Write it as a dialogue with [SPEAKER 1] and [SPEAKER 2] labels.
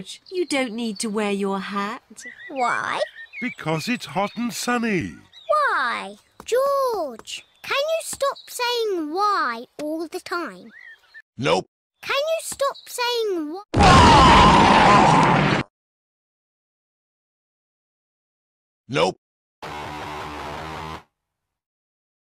[SPEAKER 1] George. You don't need to wear your hat.
[SPEAKER 2] Why?
[SPEAKER 3] Because it's hot and sunny.
[SPEAKER 2] Why? George, can you stop saying why all the time?
[SPEAKER 3] Nope.
[SPEAKER 2] Can you stop saying why?
[SPEAKER 3] Nope.